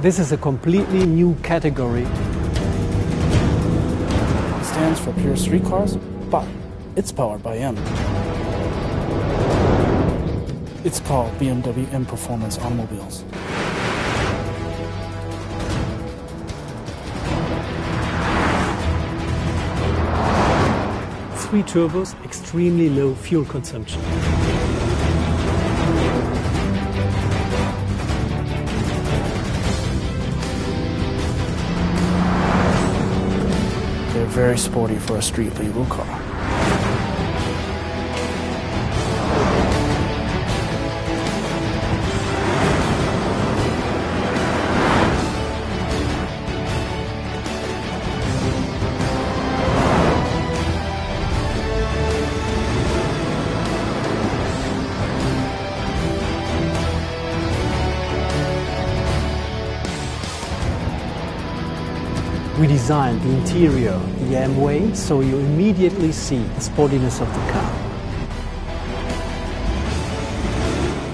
This is a completely new category. It stands for pure street cars, but it's powered by M. It's called BMW M Performance Automobiles. Three turbos, extremely low fuel consumption. They're very sporty for a street legal car. We designed the interior, the M-Way, so you immediately see the sportiness of the car.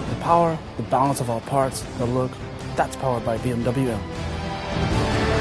The power, the balance of all parts, the look, that's powered by BMW M.